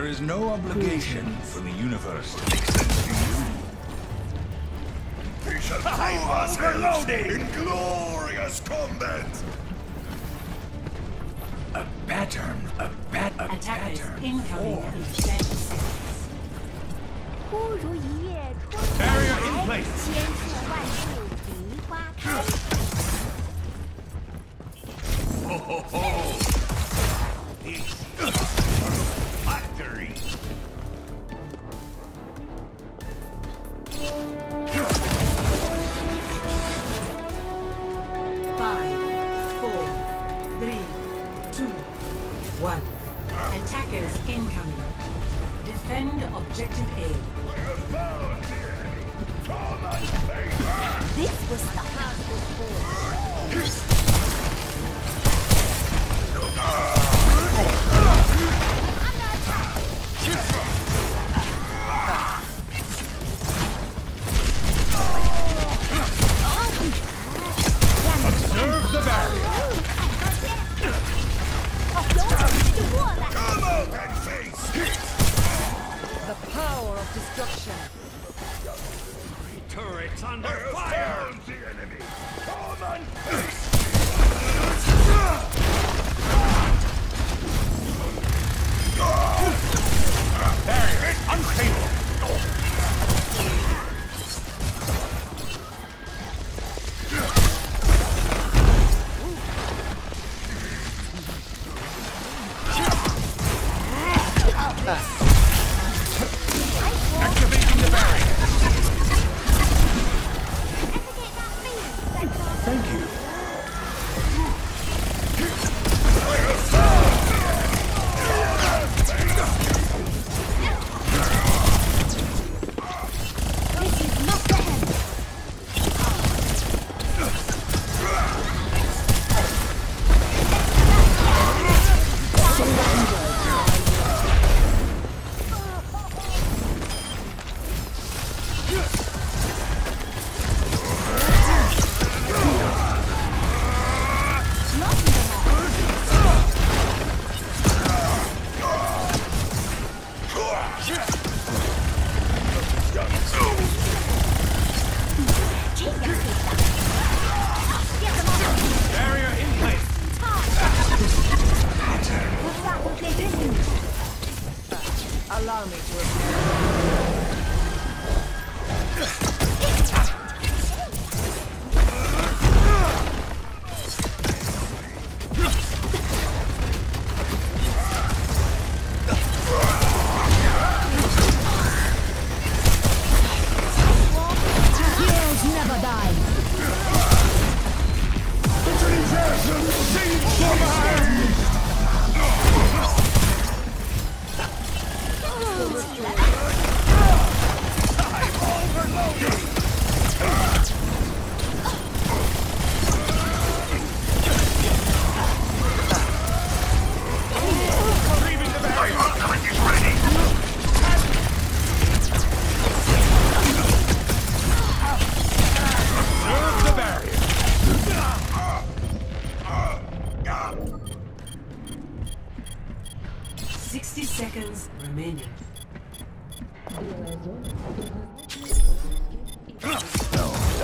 There is no obligation for the universe to make sense to you. We shall prove ourselves in glorious combat! A pattern, a bat, a pattern incoming. Barrier in place. Ho ho ho! 1. Attackers incoming. Defend objective A. This was the hardest before. Turrets under fire! the enemy! Come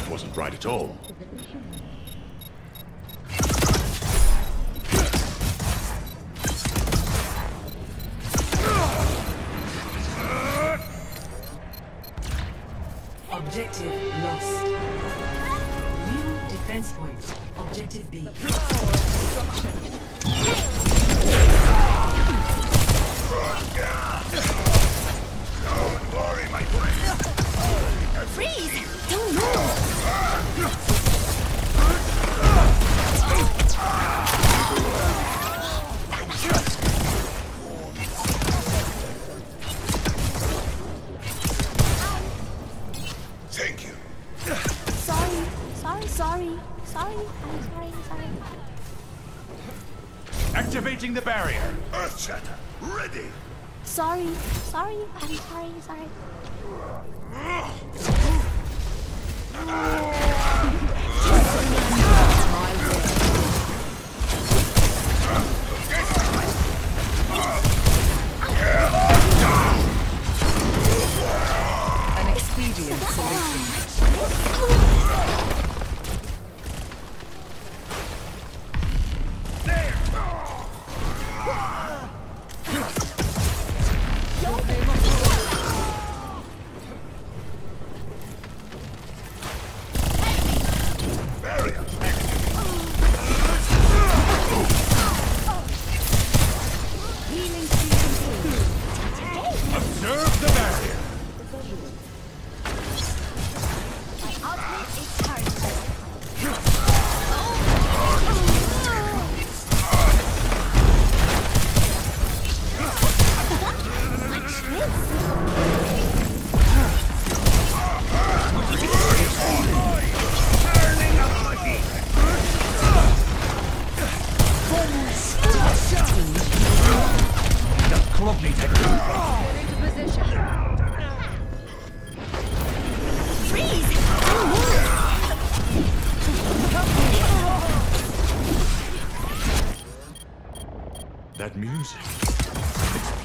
that wasn't right at all. Objective lost. New defense point. Objective B. Don't worry, my friend. Freeze! Thank you. Sorry, sorry, sorry, sorry. I'm sorry, sorry. Activating the barrier. Earthshatter, ready! Sorry, sorry, I'm sorry, sorry. Get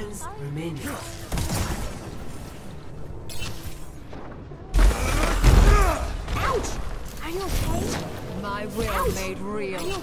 seconds remaining. Ouch! Are you okay? My will Ouch. made real.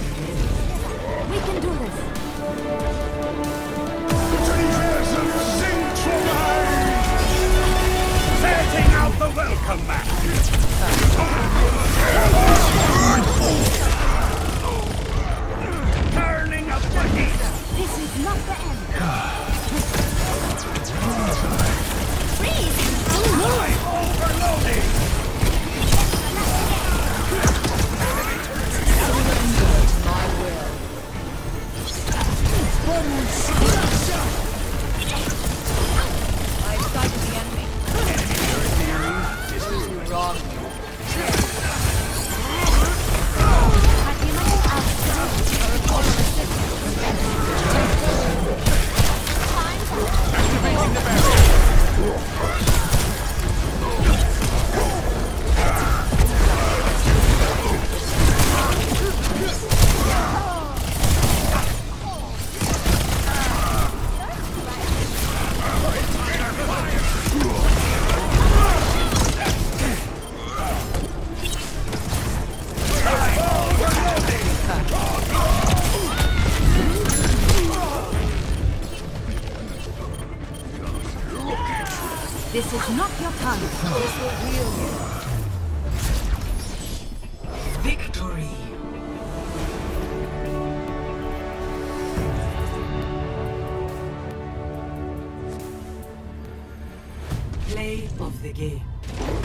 not the end. Message not your tongue. Victory. Play of the game.